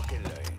fucking life.